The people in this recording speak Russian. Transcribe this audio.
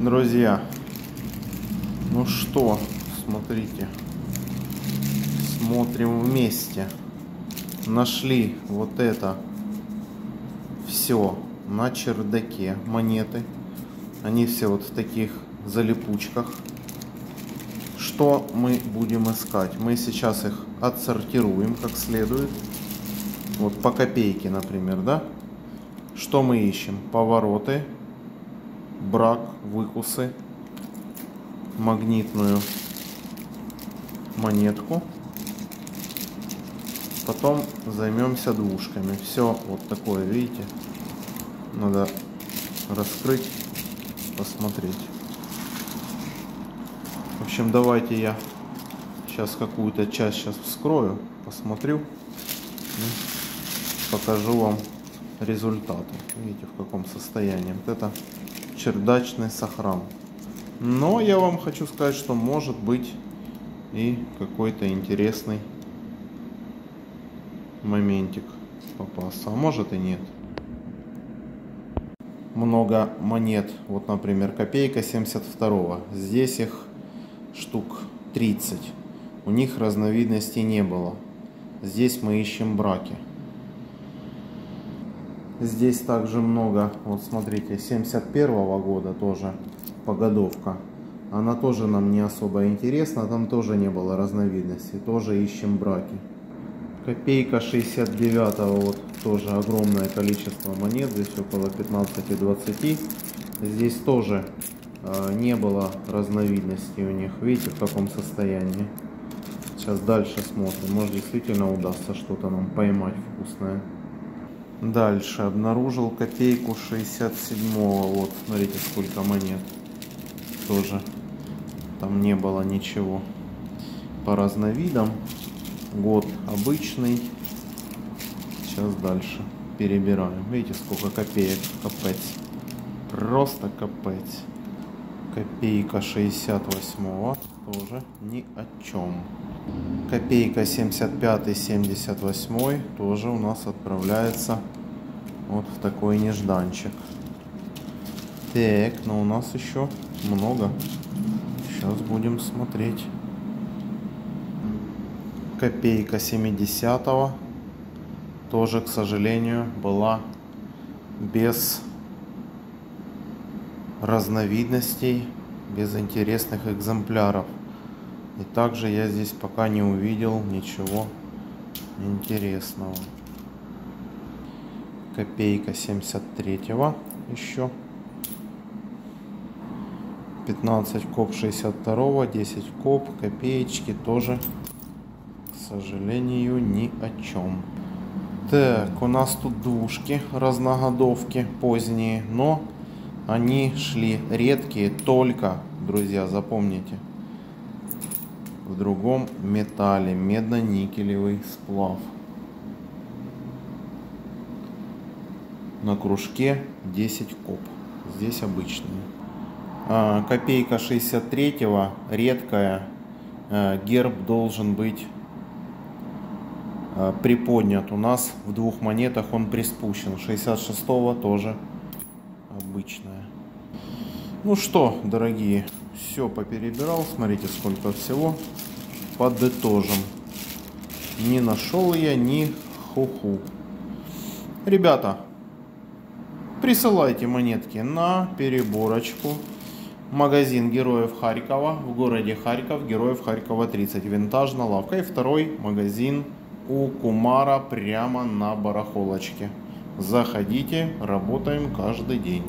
Друзья, ну что, смотрите, смотрим вместе. Нашли вот это все на чердаке монеты. Они все вот в таких залипучках. Что мы будем искать? Мы сейчас их отсортируем как следует. Вот по копейке, например, да? Что мы ищем? Повороты, брак, выкусы, магнитную монетку. Потом займемся двушками. Все вот такое, видите? Надо раскрыть, посмотреть. В общем, давайте я сейчас какую-то часть сейчас вскрою, посмотрю, покажу вам результаты. Видите, в каком состоянии. Вот это чердачный сохран. Но я вам хочу сказать, что может быть и какой-то интересный моментик попался. А может и нет. Много монет. Вот, например, копейка 72 -го. Здесь их штук 30. У них разновидностей не было. Здесь мы ищем браки. Здесь также много, вот смотрите, 71 -го года тоже погодовка. Она тоже нам не особо интересна, там тоже не было разновидностей, тоже ищем браки. Копейка 69 вот тоже огромное количество монет, здесь около 15-20. Здесь тоже э, не было разновидностей у них, видите в каком состоянии. Сейчас дальше смотрим, может действительно удастся что-то нам поймать вкусное. Дальше обнаружил копейку 67-го. Вот, смотрите, сколько монет. Тоже там не было ничего. По разновидам. Год обычный. Сейчас дальше перебираем. Видите, сколько копеек. Капец. Просто капец. Копейка 68-го. Тоже ни о чем. Копейка 75-78 тоже у нас отправляется вот в такой нежданчик. Так, но у нас еще много. Сейчас будем смотреть. Копейка 70 -го. Тоже, к сожалению, была без разновидностей, без интересных экземпляров. И также я здесь пока не увидел ничего интересного. Копейка 73-го еще. 15 коп 62 10 коп, копеечки тоже, к сожалению, ни о чем. Так, у нас тут двушки разногодовки поздние, но они шли редкие только, друзья, запомните, в другом металле, медно-никелевый сплав. На кружке 10 коп. Здесь обычные. А, копейка 63-го, редкая. А, герб должен быть а, приподнят. У нас в двух монетах он приспущен. 66-го тоже обычная. Ну что, дорогие, все поперебирал. Смотрите, сколько всего. Подытожим. Не нашел я ни хуху. Ребята, присылайте монетки на переборочку. Магазин Героев Харькова в городе Харьков, Героев Харькова 30, винтажная лавка. И второй магазин у Кумара прямо на барахолочке. Заходите, работаем каждый день.